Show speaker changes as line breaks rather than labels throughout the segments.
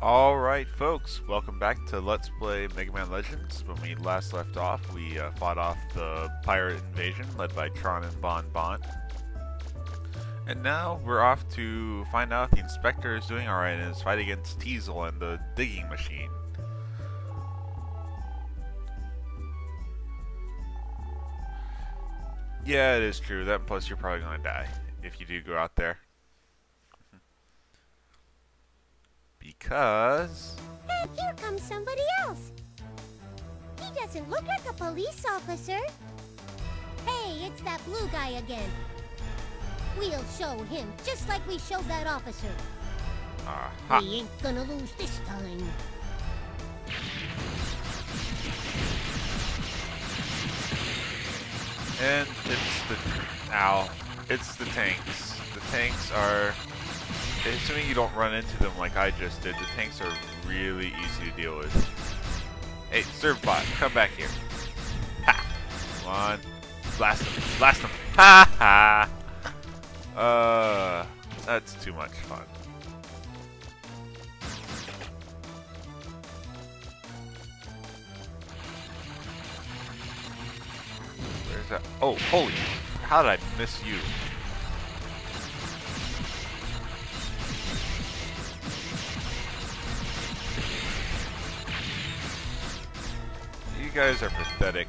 Alright folks, welcome back to Let's Play Mega Man Legends. When we last left off, we uh, fought off the pirate invasion led by Tron and Bon Bonne. And now we're off to find out if the Inspector is doing alright in his fight against Teisel and the digging machine. Yeah, it is true. That plus you're probably gonna die if you do go out there. Because...
Here comes somebody else. He doesn't look like a police officer. Hey, it's that blue guy again. We'll show him, just like we showed that officer.
Aha.
We ain't gonna lose this time.
And it's the ow. It's the tanks. The tanks are assuming you don't run into them like I just did, the tanks are really easy to deal with. Hey, Servbot, come back here. Ha! Come on. Blast them. Blast them. Ha ha! Uh, that's too much fun. Where's that? Oh, holy. How did I miss you? Guys are pathetic.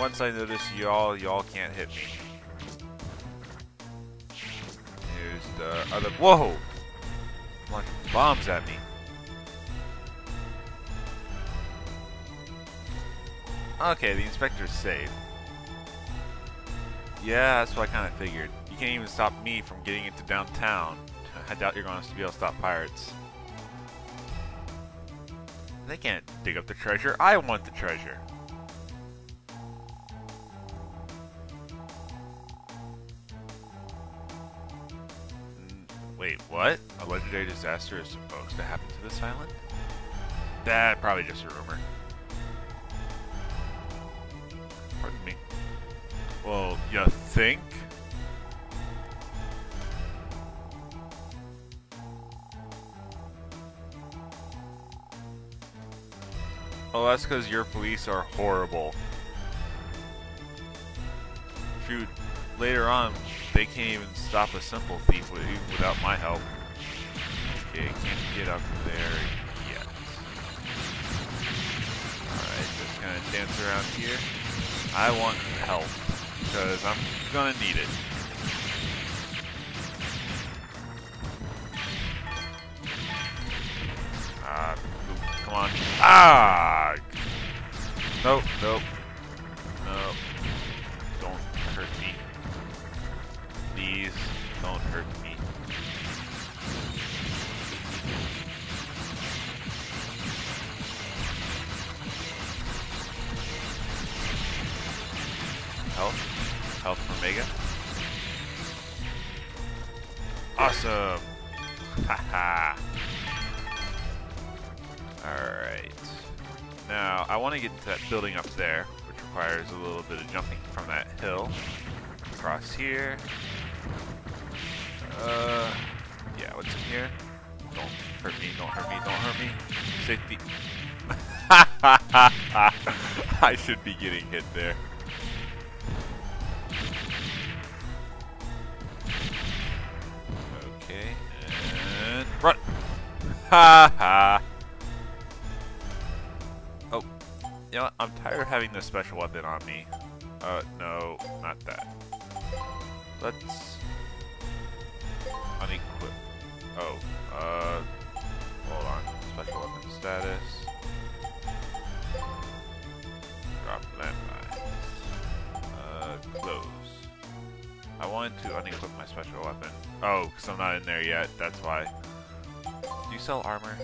Once I notice y'all, y'all can't hit me. Here's the other- Whoa! Launch bombs at me. Okay, the inspector's safe. Yeah, that's what I kind of figured. You can't even stop me from getting into downtown. I doubt you're going to be able to stop pirates. They can't dig up the treasure. I want the treasure. Wait, what? A legendary disaster is supposed to happen to this island? That probably just a rumor. Pardon me. Well, you think? Oh, that's because your police are horrible. Shoot, later on, they can't even stop a simple thief without my help. Okay, can't get up there yet. Alright, just gonna dance around here. I want help, because I'm gonna need it. Ah, come on. Ah! Nope, nope. Nope. Don't hurt me. Please, don't hurt me. Health? Health for Mega? Awesome! Haha! I want to get into that building up there, which requires a little bit of jumping from that hill. Across here. Uh, yeah, what's in here? Don't hurt me, don't hurt me, don't hurt me. Safety. I should be getting hit there. Okay, and run! Ha ha! I'm tired of having this special weapon on me. Uh, no, not that. Let's unequip. Oh, uh, hold on. Special weapon status. Drop landmines. Uh, close. I wanted to unequip my special weapon. Oh, because I'm not in there yet. That's why. Do you sell armor?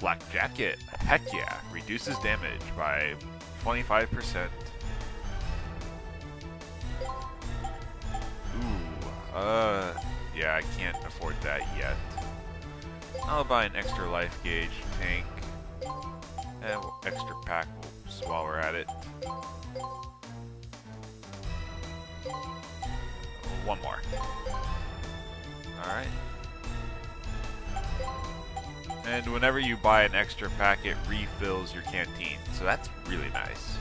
Black Jacket. Heck yeah. Reduces damage by 25%. Ooh. Uh, yeah, I can't afford that yet. I'll buy an extra life gauge tank. And extra pack while we're at it. One more. Alright. And whenever you buy an extra pack, it refills your canteen. So that's really nice.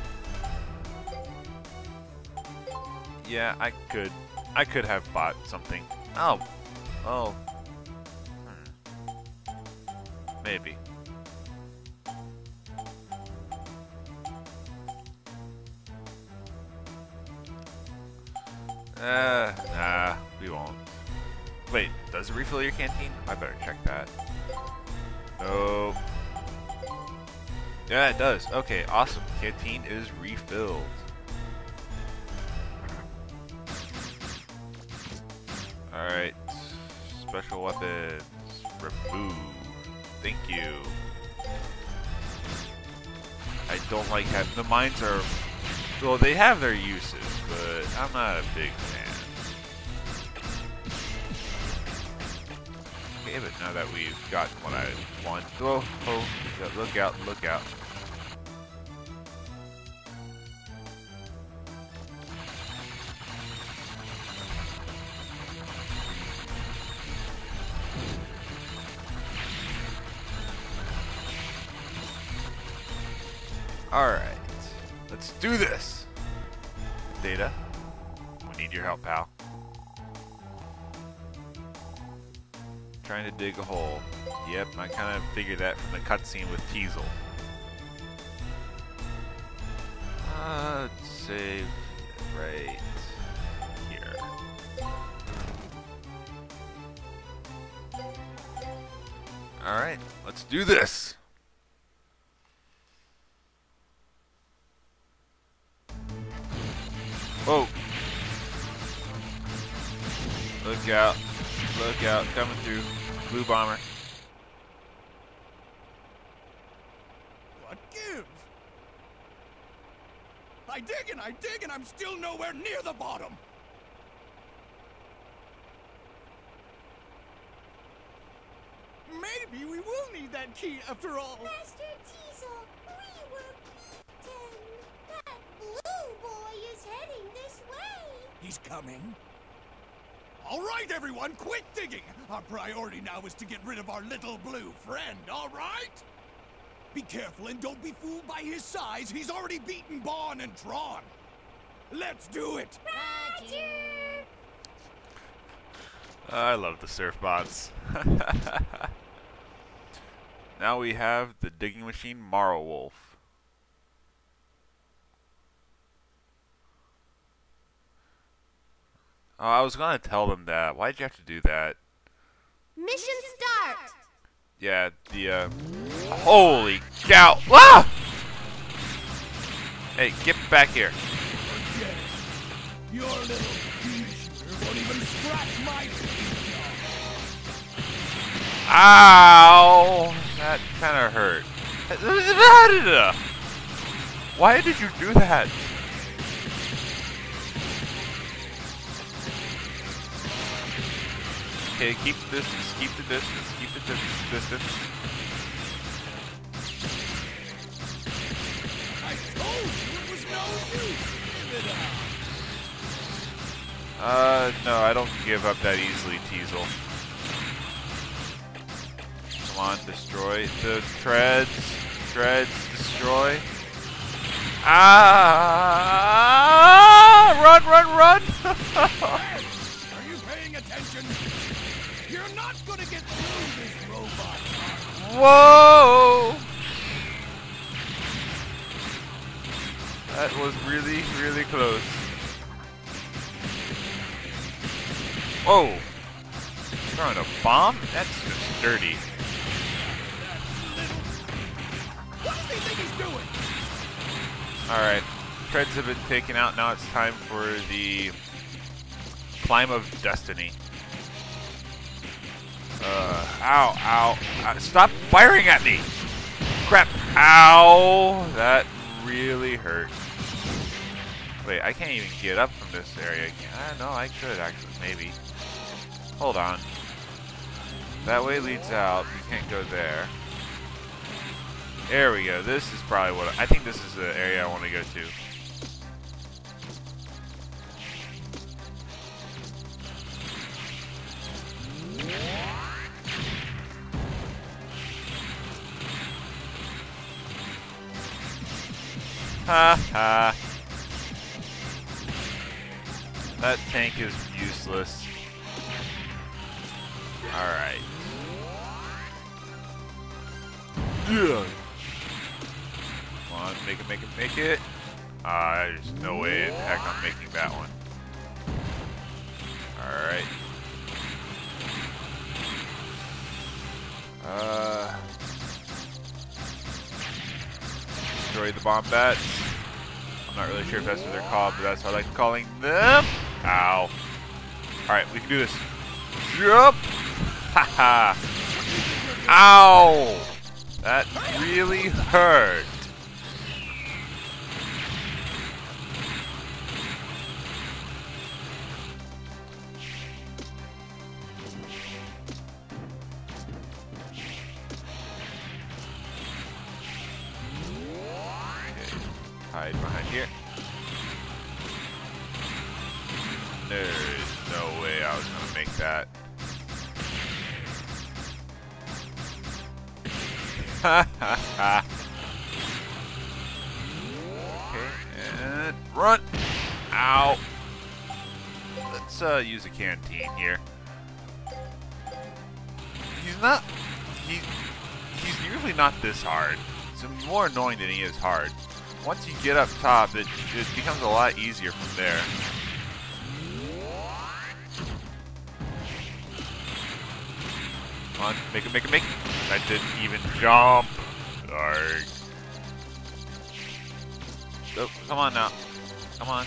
Yeah, I could. I could have bought something. Oh. Oh. Hmm. Maybe. Uh, nah, we won't. Wait, does it refill your canteen? I better check that. Nope. Yeah, it does. Okay, awesome. Canteen is refilled. Alright. Special weapons. Remove. Thank you. I don't like having... The mines are... Well, they have their uses, but I'm not a big fan. But now that we've got what I want... Oh, look out, look out. Alright. Let's do this! Trying to dig a hole. Yep, I kind of figured that from the cutscene with Teisel. Uh, save right here. Alright, let's do this! Whoa. Look out. Look out. Coming through. Blue bomber.
What gives? I dig and I dig and I'm still nowhere near the bottom. Maybe we will need that key after all.
Master Teisel, we were beaten. That blue boy is heading this way.
He's coming. All right, everyone, quit digging. Our priority now is to get rid of our little blue friend, all right? Be careful and don't be fooled by his size. He's already beaten Bon and Tron. Let's do it.
Roger.
I love the Servbots. now we have the digging machine Marlwolf. Oh, I was gonna tell them that. Why'd you have to do that?
Mission start.
Yeah, the, uh... Holy cow! Ah! Hey, get back here.
Your little won't even scratch my
Ow! That kind of hurt. Why did you do that? Okay, keep the distance, keep the distance, keep the dis- distance.
I told you it was no use. Give it up.
Uh, no, I don't give up that easily, Teisel. Come on, destroy the treads. Treads, destroy. Ah! Run, run, run!
gonna get through this robot.
Whoa! That was really, really close. Whoa! Throwing a bomb? That's just dirty.
What does he think he's doing?
Alright. Treads have been taken out. Now it's time for the Climb of Destiny. Uh, ow, ow. Uh, stop firing at me! Crap. Ow! That really hurt. Wait, I can't even get up from this area. Uh, no, I could actually, maybe. Hold on. That way leads out. You can't go there. There we go. This is probably what I, I think. This is the area I want to go to. Ha ha. That tank is useless. Alright. Yeah. Come on, make it, make it, make it. Ah, there's no way in heck I'm making that one. Alright. Uh, destroy the bomb bats. Not really sure if that's what they're called, but that's how I like calling them. Ow. Alright, we can do this. Yup! Haha! Ow! That really hurt. There's no way I was gonna make that. Ha ha ha. Okay, and run! Ow! Let's uh, use a canteen here. He's not. He, he's usually not this hard. It's more annoying than he is hard. Once you get up top, it, it becomes a lot easier from there. Come on, make it, make it, make it. That didn't even jump. Darn. Oh, come on now. Come on.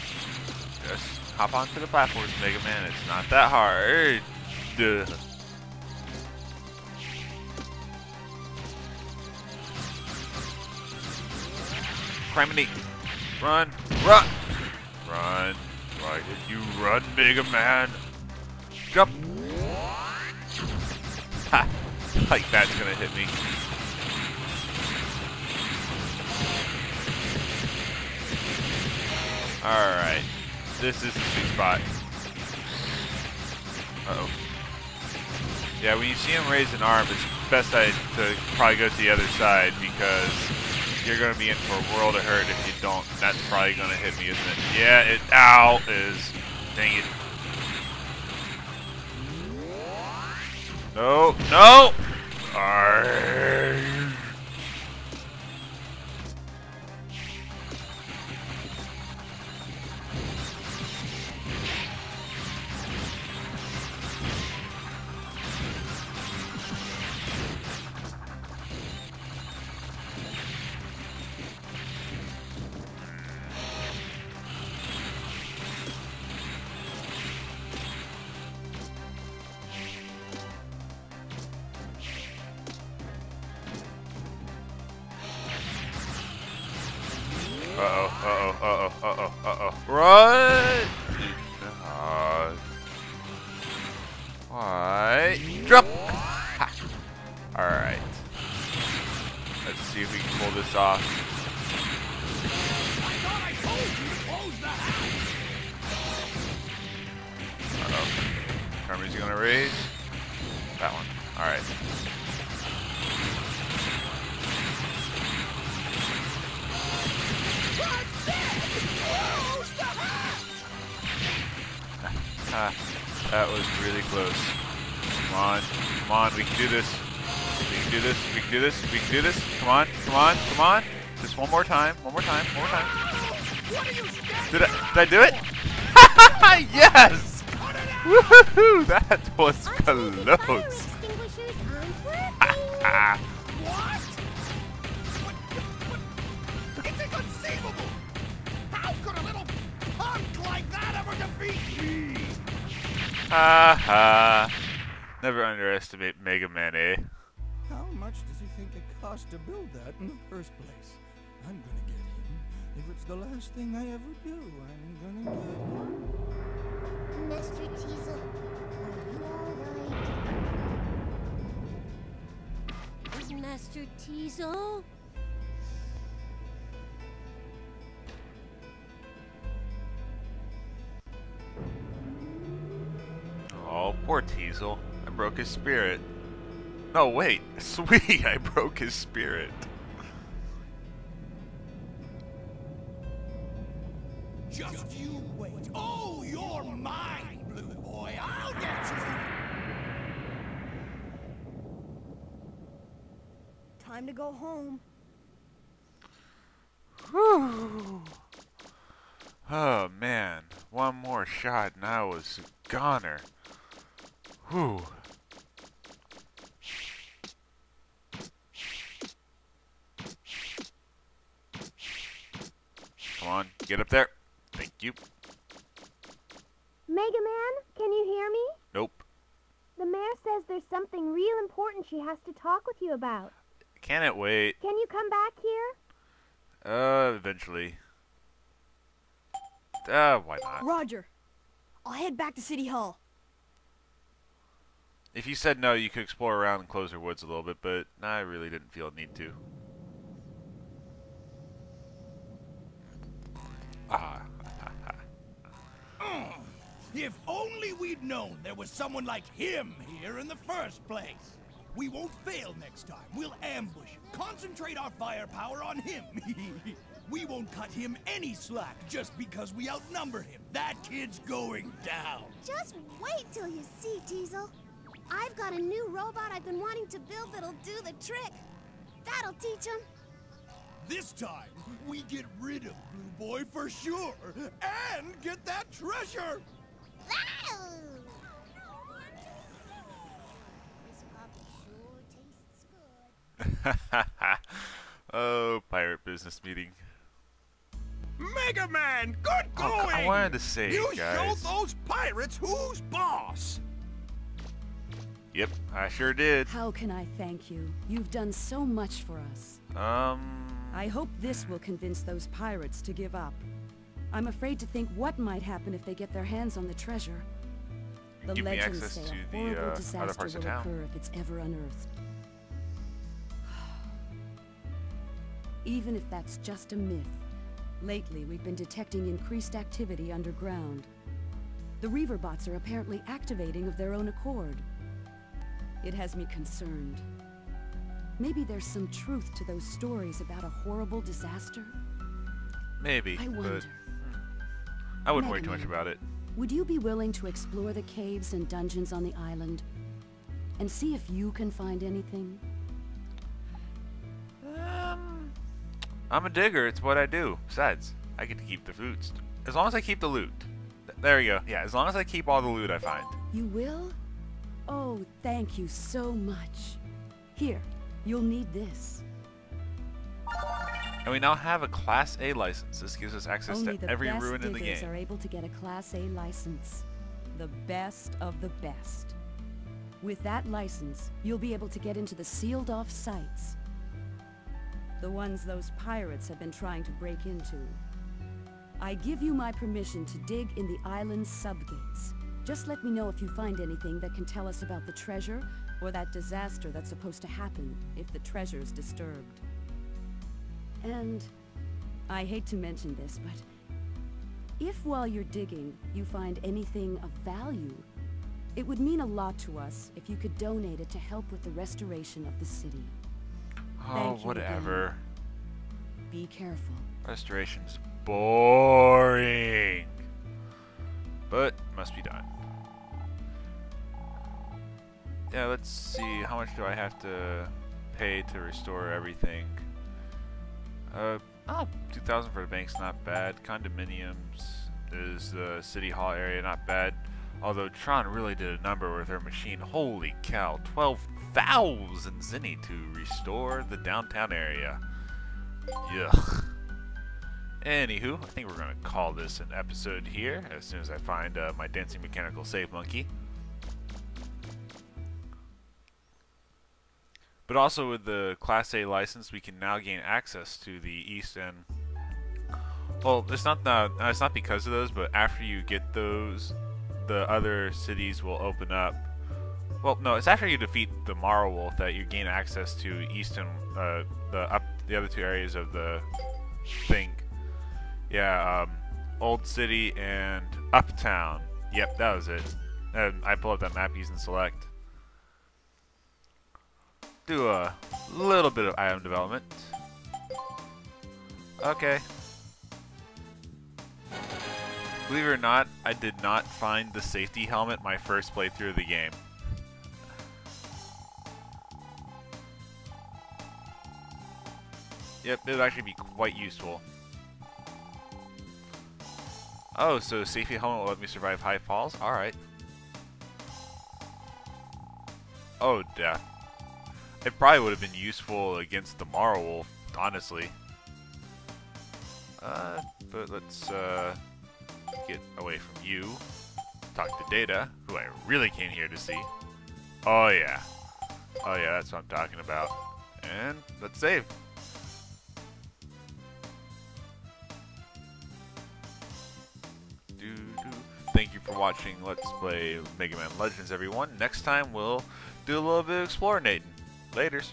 Just hop onto the platforms, Mega Man. It's not that hard. Duh. Criminy. Run. Run. Run. Why did you run, Mega Man? Jump. Like that's gonna hit me. Alright. This is the sweet spot. Uh-oh. Yeah, when you see him raise an arm, it's best I, to probably go to the other side because you're going to be in for a world of hurt if you don't. That's probably going to hit me, isn't it? Yeah, it, ow, is. Dang it. No, no! Arrgh. Uh-oh. That was really close. Come on, come on, we can do this. We can do this, we can do this, we can do this. Come on, come on, come on. Just one more time, one more time, one more time. Did I, did I do it? yes!
Cut it out!
Woohoo! That was close. ha ha. Never underestimate Mega Man, eh?
How much does he think it cost to build that in the first place? I'm gonna get him. If it's the last thing I ever do, I'm gonna get him.
Mr. Teisel, are you alright? Master Teisel?
Oh, poor Teisel. I broke his spirit. No, wait. Sweet, I broke his spirit.
Just you wait. Oh, you're mine, Blue Boy. I'll get you.
Time to go home.
Oh man, one more shot and I was a goner. Whew. Come on, get up there. Thank you.
Mega Man, can you hear me?
Nope.
The mayor says there's something real important she has to talk with you about.
Can it wait?
Can you come back here?
Uh, eventually. Uh, why not?
Roger. I'll head back to City Hall.
If you said no, you could explore around and Clozer Woods a little bit, but I really didn't feel a need to. Ah.
If only we'd known there was someone like him here in the first place. We won't fail next time. We'll ambush, concentrate our firepower on him. we won't cut him any slack just because we outnumber him. That kid's going down.
Just wait till you see, Teisel. I've got a new robot I've been wanting to build that'll do the trick. That'll teach him.
This time, we get rid of Blue Boy for sure, and get that treasure!
This coffee sure
oh, pirate business meeting.
Mega Man, good
Oh,
going!
I wanted to say,
you
guys.
showed those pirates who's boss!
Yep, I sure did.
How can I thank you? You've done so much for us.
Um,
I hope this will convince those pirates to give up. I'm afraid to think what might happen if they get their hands on the treasure. The
Give me
legends say
to
a
the,
horrible
uh, other
disaster will occur if it's ever unearthed. Even if that's just a myth, lately we've been detecting increased activity underground. The Reaver bots are apparently activating of their own accord. It has me concerned. Maybe there's some truth to those stories about a horrible disaster?
maybe,
I wonder.
but I wouldn't worry too much about it.
Would you be willing to explore the caves and dungeons on the island? And see if you can find anything?
Um, I'm a digger. It's what I do. Besides, I get to keep the food. st- As long as I keep the loot. There you go. Yeah, as long as I keep all the loot I find.
You will? Oh, thank you so much. Here, you'll need this.
And we now have a Class A license. This gives us access
Only
to
the
every ruin in the game.
are able to get a Class A license. The best of the best. With that license, you'll be able to get into the sealed-off sites. The ones those pirates have been trying to break into. I give you my permission to dig in the island's subgates. Just let me know if you find anything that can tell us about the treasure or that disaster that's supposed to happen if the treasure is disturbed. And I hate to mention this, but if while you're digging you find anything of value, it would mean a lot to us if you could donate it to help with the restoration of the city.
oh,
thank
whatever.
Be careful.
Restoration's boring. But must be done. Yeah, let's see. How much do I have to pay to restore everything? Uh, oh, 2,000 for the bank's not bad. Condominiums is the city hall area, not bad. Although Tron really did a number with her machine. Holy cow, 12,000 zenny to restore the downtown area. Yuck. Anywho, I think we're going to call this an episode here as soon as I find uh, my dancing mechanical save monkey. But also with the Class A license, we can now gain access to the East End. well, it's not the, it's not because of those, but after you get those, the other cities will open up. Well, no, it's after you defeat the Marlwolf that you gain access to East and uh, the up the other two areas of the thing. Yeah, um, Old City and Uptown. Yep, that was it. And I pull up that map using select. Do a little bit of item development. Okay. Believe it or not, I did not find the safety helmet my first playthrough of the game. Yep, it would actually be quite useful. Oh, so safety helmet will let me survive high falls? Alright. Oh, death. It probably would have been useful against the Marlwolf, honestly. Uh, but let's, uh, get away from you. Talk to Data, who I really came here to see. Oh, yeah. Oh, yeah, that's what I'm talking about. And let's save. For watching Let's Play Mega Man Legends, everyone. Next time, we'll do a little bit of exploring. Laters.